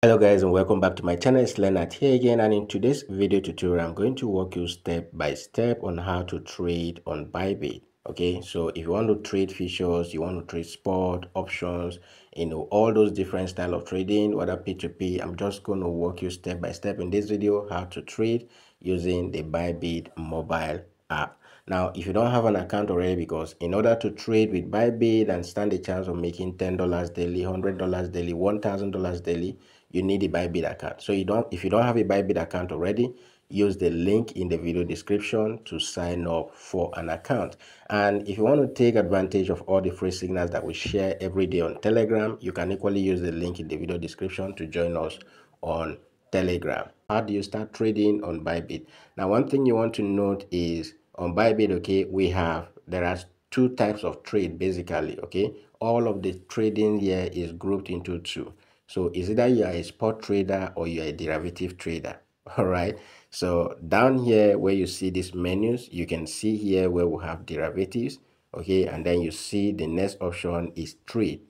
hello guys and welcome back to my channel it's leonard here again and in today's video tutorial i'm going to walk you step by step on how to trade on bybit okay? So if you want to trade futures you want to trade spot options you know all those different style of trading whether p2p i'm just going to walk you step by step in this video how to trade using the bybit mobile app. Now if you don't have an account already because in order to trade with bybit and stand a chance of making ten dollars daily hundred dollars daily one thousand dollars daily you need a Bybit account. So you don't if you don't have a Bybit account already, use the link in the video description to sign up for an account. And if you want to take advantage of all the free signals that we share every day on Telegram, you can equally use the link in the video description to join us on Telegram. How do you start trading on Bybit? Now, one thing you want to note is on Bybit, okay, we have there are two types of trade basically, okay? All of the trading here is grouped into two. So is either you are a spot trader or you are a derivative trader. All right. So down here where you see these menus, you can see here where we have derivatives. Okay. And then you see the next option is trade.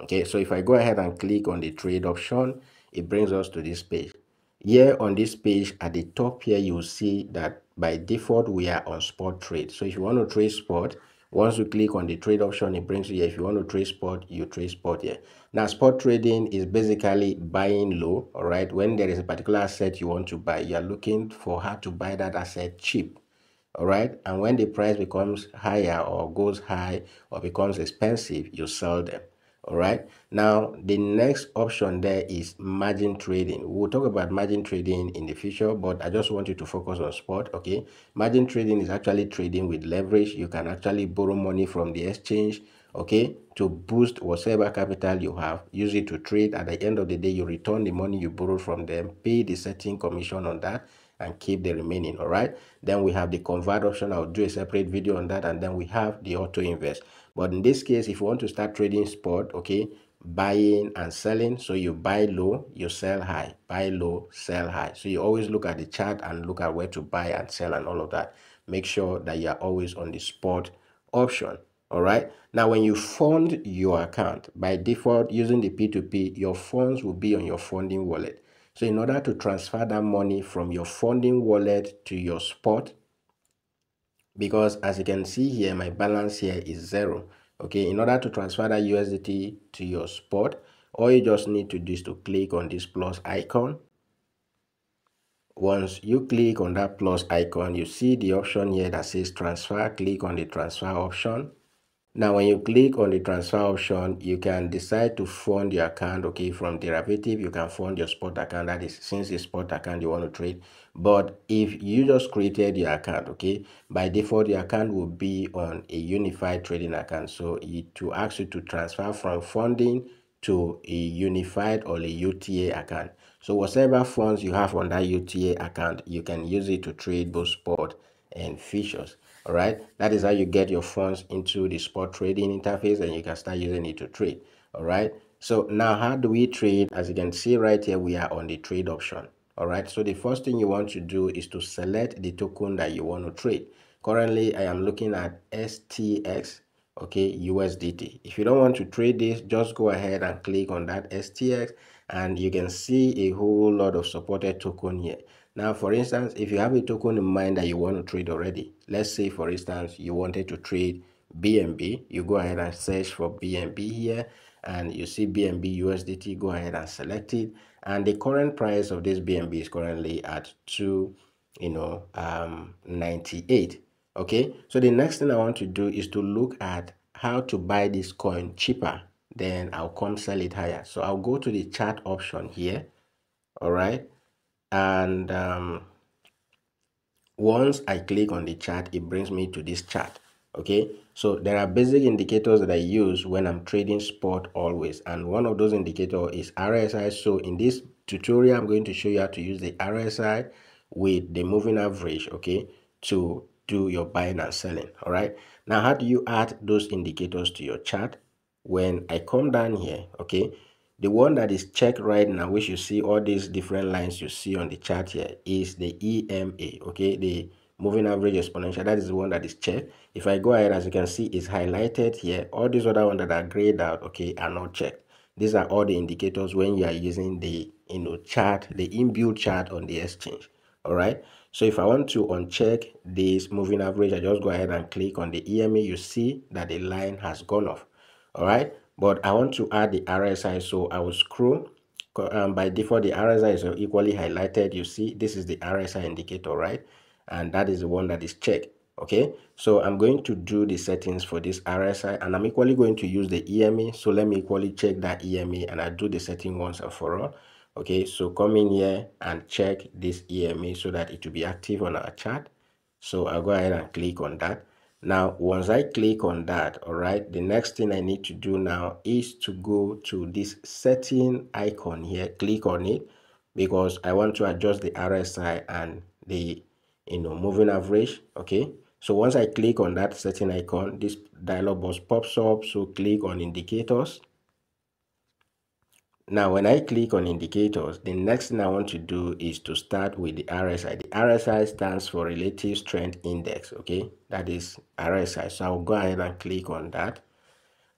Okay. So if I go ahead and click on the trade option, it brings us to this page. Here on this page at the top here, you'll see that by default, we are on spot trade. So if you want to trade spot, once you click on the trade option, it brings you here. If you want to trade spot, you trade spot here. Now, spot trading is basically buying low, all right? When there is a particular asset you want to buy, you are looking for how to buy that asset cheap, all right? And when the price becomes higher or goes high or becomes expensive, you sell them all right now the next option there is margin trading. We'll talk about margin trading in the future but i just want you to focus on spot okay? Margin trading is actually trading with leverage. You can actually borrow money from the exchange okay? To boost whatever capital you have. Use it to trade. At the end of the day you return the money you borrowed from them pay the setting commission on that and keep the remaining all right? Then we have the convert option. I'll do a separate video on that and then we have the auto invest. But in this case if you want to start trading spot okay buying and selling so you buy low you sell high. Buy low sell high. So you always look at the chart and look at where to buy and sell and all of that. Make sure that you are always on the spot option all right? Now when you fund your account by default using the p2p your funds will be on your funding wallet so in order to transfer that money from your funding wallet to your spot, because as you can see here, my balance here is zero. Okay, in order to transfer that USDT to your spot, all you just need to do is to click on this plus icon. Once you click on that plus icon, you see the option here that says transfer. Click on the transfer option. Now, when you click on the transfer option, you can decide to fund your account, okay, from derivative, you can fund your spot account, that is, since it's spot account you want to trade. But if you just created your account, okay, by default, your account will be on a unified trading account. So it to ask you to transfer from funding to a unified or a UTA account. So whatever funds you have on that UTA account, you can use it to trade both spot and futures all right that is how you get your funds into the spot trading interface and you can start using it to trade. All right so now how do we trade? As you can see right here we are on the trade option. All right so the first thing you want to do is to select the token that you want to trade. Currently i am looking at stx okay usdt if you don't want to trade this just go ahead and click on that stx and you can see a whole lot of supported token here now, for instance, if you have a token in mind that you want to trade already, let's say, for instance, you wanted to trade BNB, you go ahead and search for BNB here and you see BNB USDT, go ahead and select it. And the current price of this BNB is currently at 2, you know, um, 98. Okay, so the next thing I want to do is to look at how to buy this coin cheaper. Then I'll come sell it higher. So I'll go to the chart option here. All right and um, once I click on the chart it brings me to this chart okay? So there are basic indicators that I use when I'm trading spot always. And one of those indicators is RSI so in this tutorial I'm going to show you how to use the RSI with the moving average okay to do your buying and selling all right? Now how do you add those indicators to your chart? When I come down here okay the one that is checked right now, which you see all these different lines you see on the chart here, is the EMA, okay? The moving average exponential, that is the one that is checked. If I go ahead, as you can see, it's highlighted here. All these other ones that are grayed out, okay, are not checked. these are all the indicators when you are using the you know chart the inbuilt chart on the exchange all right so if i want to uncheck this moving average i just go ahead and click on the ema you see that the line has gone off all right but i want to add the rsi so i will scroll. Um, by default the rsi is equally highlighted. You see this is the rsi indicator right? And that is the one that is checked okay? So i'm going to do the settings for this rsi and i'm equally going to use the ema so let me equally check that ema and i do the setting once and for all okay? So come in here and check this ema so that it will be active on our chart. So i'll go ahead and click on that now once i click on that all right the next thing i need to do now is to go to this setting icon here click on it because i want to adjust the rsi and the you know moving average okay so once I click on that setting icon, this dialog box pops up. So click on indicators. Now, when I click on indicators, the next thing I want to do is to start with the RSI. The RSI stands for Relative Strength Index, okay? That is RSI. So I'll go ahead and click on that.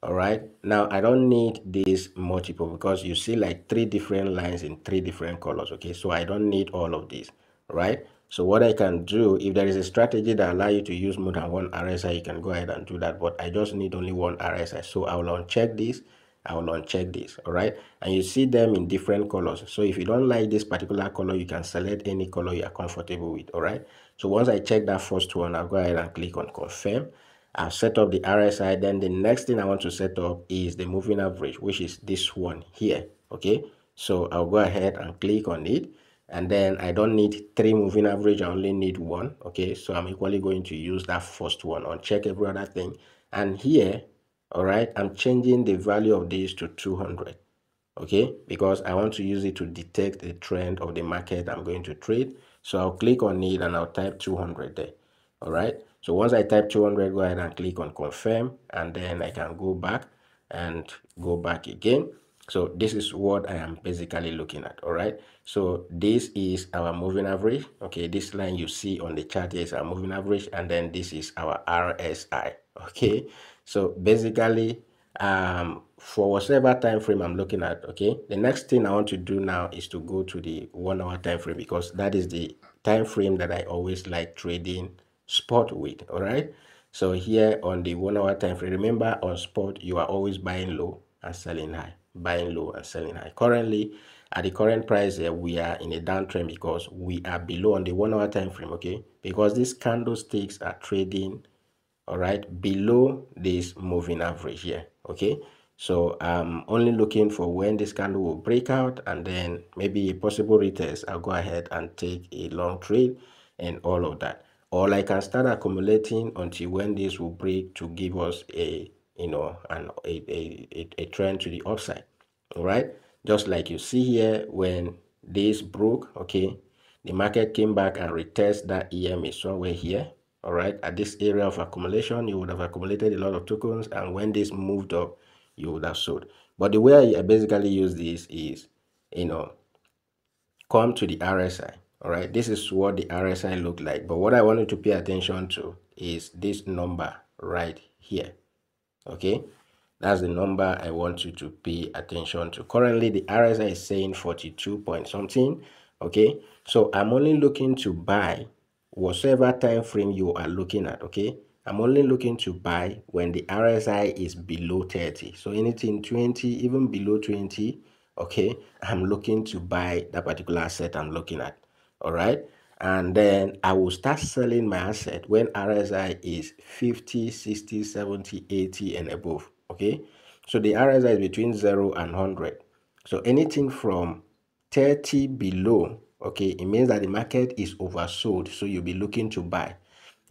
All right. Now, I don't need this multiple because you see like three different lines in three different colors, okay? So I don't need all of these, right? So what I can do, if there is a strategy that allow you to use more than one RSI, you can go ahead and do that. But I just need only one RSI. So I will uncheck this. I will uncheck this. All right. And you see them in different colors. So if you don't like this particular color, you can select any color you are comfortable with. All right. So once I check that first one, I'll go ahead and click on confirm. I'll set up the RSI. Then the next thing I want to set up is the moving average, which is this one here. Okay. So I'll go ahead and click on it and then I don't need three moving average, I only need one. Okay, so I'm equally going to use that first one uncheck every other thing. And here, all right, I'm changing the value of this to 200. Okay, because I want to use it to detect the trend of the market I'm going to trade. So I'll click on it and I'll type 200 there. All right, so once I type 200, go ahead and click on confirm, and then I can go back and go back again so this is what i am basically looking at all right so this is our moving average okay this line you see on the chart is our moving average and then this is our rsi okay so basically um for whatever time frame i'm looking at okay the next thing i want to do now is to go to the one hour time frame because that is the time frame that i always like trading spot with all right so here on the one hour time frame remember on spot you are always buying low and selling high buying low and selling high. Currently, at the current price, uh, we are in a downtrend because we are below on the one hour time frame, okay? Because these candlesticks are trading, all right, below this moving average here, okay? So I'm only looking for when this candle will break out and then maybe a possible retest. I'll go ahead and take a long trade and all of that. Or I can start accumulating until when this will break to give us a you know, and a, a, a trend to the upside. All right. Just like you see here, when this broke, okay, the market came back and retest that EMA somewhere here. All right. At this area of accumulation, you would have accumulated a lot of tokens. And when this moved up, you would have sold. But the way I basically use this is, you know, come to the RSI. All right. This is what the RSI looked like. But what I wanted to pay attention to is this number right here okay that's the number i want you to pay attention to currently the rsi is saying 42 point something okay so i'm only looking to buy whatever time frame you are looking at okay i'm only looking to buy when the rsi is below 30 so anything 20 even below 20 okay i'm looking to buy that particular asset i'm looking at all right and then I will start selling my asset when RSI is 50, 60, 70, 80 and above. Okay. So the RSI is between 0 and 100. So anything from 30 below, okay, it means that the market is oversold. So you'll be looking to buy.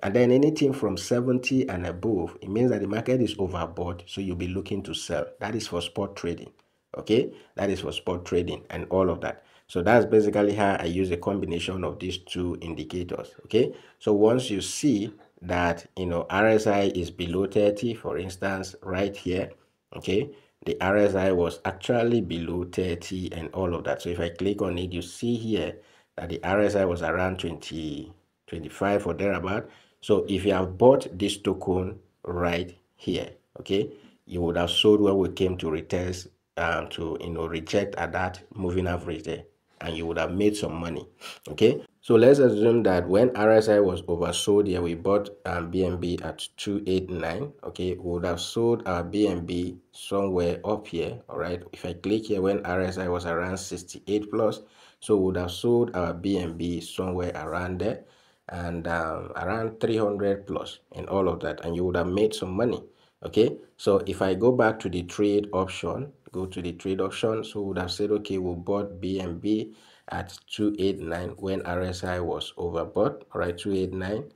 And then anything from 70 and above, it means that the market is overbought. So you'll be looking to sell. That is for spot trading. Okay. That is for spot trading and all of that. So that's basically how I use a combination of these two indicators. Okay. So once you see that, you know, RSI is below 30, for instance, right here, okay, the RSI was actually below 30 and all of that. So if I click on it, you see here that the RSI was around 20, 25 or thereabout. So if you have bought this token right here, okay, you would have sold when we came to retest um, to you know reject at that moving average there and you would have made some money okay so let's assume that when rsi was oversold here we bought um, bnb at 289 okay? We would have sold our bnb somewhere up here all right if i click here when rsi was around 68 plus so we would have sold our bnb somewhere around there and um, around 300 plus and all of that and you would have made some money okay? So if i go back to the trade option go to the trade option so we would have said okay we bought bnb at 289 when rsi was overbought all right 289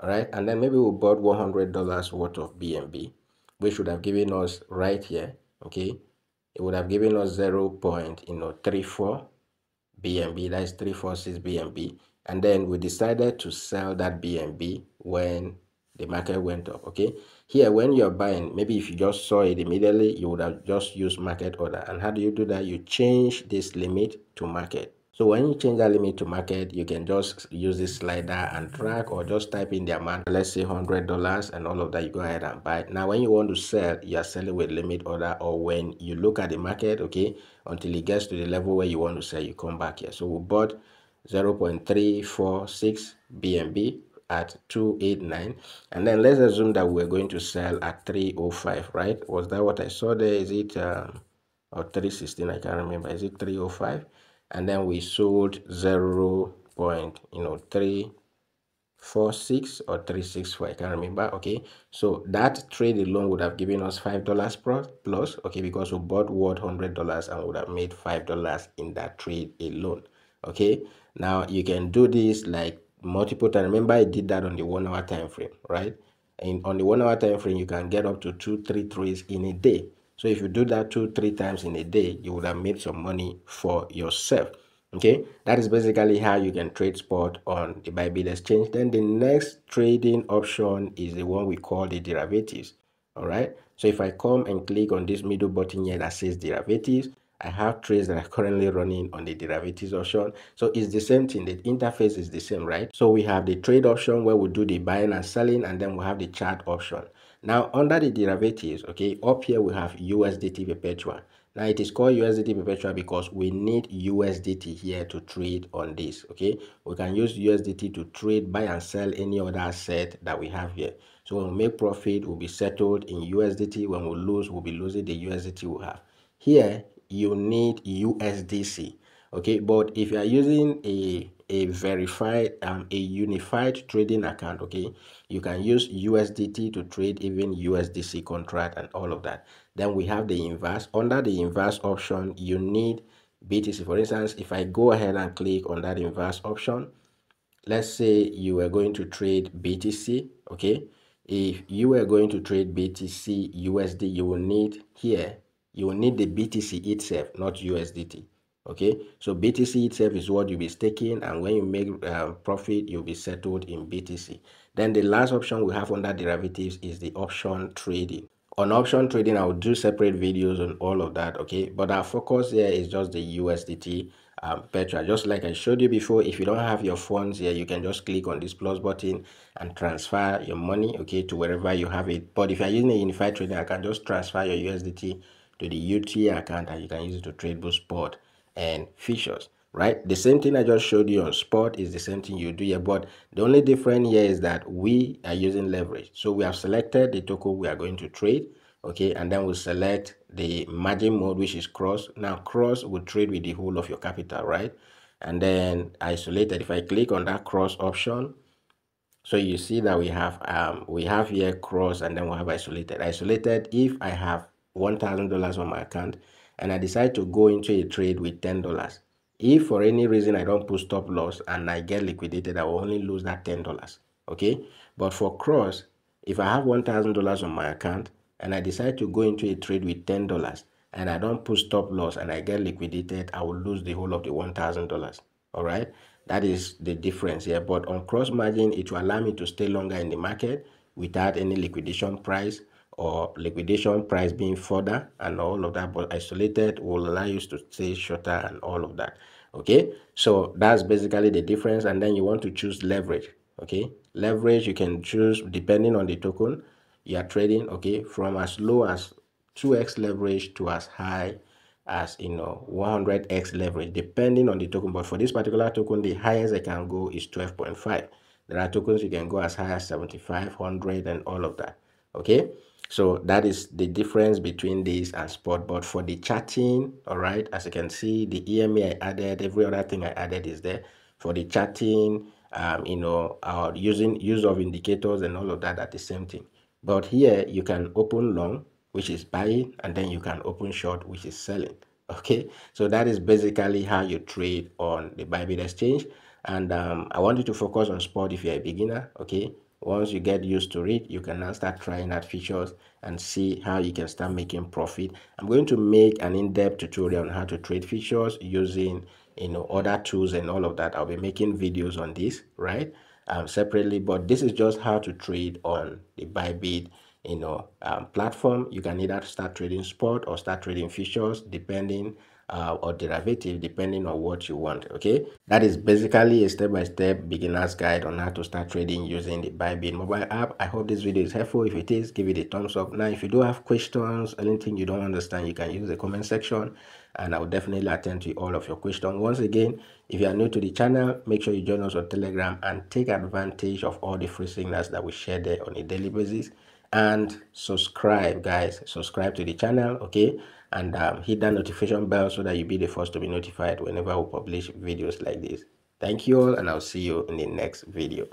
all right and then maybe we bought 100 dollars worth of bnb which would have given us right here okay it would have given us 0 point you know 34 bnb that's 346 bnb and then we decided to sell that bnb when the market went up okay. Here when you're buying maybe if you just saw it immediately you would have just used market order and how do you do that? You change this limit to market so when you change that limit to market you can just use this slider and drag or just type in the amount. Let's say hundred dollars and all of that you go ahead and buy now when you want to sell you are selling with limit order or when you look at the market okay until it gets to the level where you want to sell you come back here. So we bought 0.346 bnb at 289 and then let's assume that we're going to sell at 305 right? Was that what i saw there? Is it um, or 316 i can't remember. Is it 305 and then we sold 0 point you know 346 or 364 i can't remember okay so that trade alone would have given us five dollars plus okay because we bought worth hundred dollars and would have made five dollars in that trade alone okay now you can do this like multiple times. Remember, I did that on the one hour time frame, right? And on the one hour time frame, you can get up to two, three trades in a day. So if you do that two, three times in a day, you would have made some money for yourself. Okay, that is basically how you can trade spot on the Bybit exchange. Then the next trading option is the one we call the derivatives. All right. So if I come and click on this middle button here that says derivatives, I have trades that are currently running on the derivatives option. So it's the same thing. The interface is the same, right? So we have the trade option where we do the buying and selling, and then we have the chart option. Now under the derivatives, okay, up here we have USDT perpetual. Now it is called USDT perpetual because we need USDT here to trade on this. Okay, we can use USDT to trade, buy and sell any other asset that we have here. So when we make profit, will be settled in USDT. When we lose, we'll be losing the USDT we have. Here, you need USDC. Okay, but if you are using a a verified um a unified trading account, okay, you can use USDT to trade even USDC contract and all of that. Then we have the inverse. Under the inverse option, you need BTC. For instance, if I go ahead and click on that inverse option, let's say you are going to trade BTC, okay? If you were going to trade BTC USD, you will need here you will need the BTC itself, not USDT. Okay, so BTC itself is what you'll be staking, and when you make uh, profit, you'll be settled in BTC. Then the last option we have under derivatives is the option trading. On option trading, I will do separate videos on all of that. Okay, but our focus here is just the USDT um, Petra. Just like I showed you before, if you don't have your funds here, you can just click on this plus button and transfer your money, okay, to wherever you have it. But if you're using a unified trading, I can just transfer your USDT to the UTA account and you can use it to trade both spot and futures right? The same thing i just showed you on spot is the same thing you do here but the only difference here is that we are using leverage. So we have selected the token we are going to trade okay? And then we'll select the margin mode which is cross. Now cross will trade with the whole of your capital right? And then isolated if i click on that cross option so you see that we have um we have here cross and then we have isolated. Isolated if i have $1,000 on my account and I decide to go into a trade with $10. If for any reason I don't put stop loss and I get liquidated, I will only lose that $10. Okay. But for cross, if I have $1,000 on my account and I decide to go into a trade with $10 and I don't put stop loss and I get liquidated, I will lose the whole of the $1,000. All right. That is the difference here. But on cross margin, it will allow me to stay longer in the market without any liquidation price or liquidation price being further and all of that but isolated will allow you to stay shorter and all of that okay? So that's basically the difference and then you want to choose leverage okay? Leverage you can choose depending on the token you are trading okay? From as low as 2x leverage to as high as you know 100x leverage depending on the token. But for this particular token the highest i can go is 12.5 there are tokens you can go as high as 7500 and all of that okay? So that is the difference between this and spot but for the charting all right as you can see the ema i added every other thing i added is there. For the charting um you know our using use of indicators and all of that are the same thing. But here you can open long which is buying and then you can open short which is selling. Okay? So that is basically how you trade on the bybit exchange. And um, i want you to focus on spot if you're a beginner okay once you get used to it you can now start trying out futures and see how you can start making profit. I'm going to make an in-depth tutorial on how to trade futures using you know other tools and all of that. I'll be making videos on this right um, separately. But this is just how to trade on the bybit you know um, platform. You can either start trading spot or start trading futures depending uh, or derivative depending on what you want okay? That is basically a step-by-step -step beginner's guide on how to start trading using the bybit mobile app. I hope this video is helpful. If it is give it a thumbs up. Now if you do have questions anything you don't understand you can use the comment section and i will definitely attend to all of your questions. Once again if you are new to the channel make sure you join us on telegram and take advantage of all the free signals that we share there on a daily basis. And subscribe guys. Subscribe to the channel okay and um, hit that notification bell so that you'll be the first to be notified whenever we publish videos like this. Thank you all and i'll see you in the next video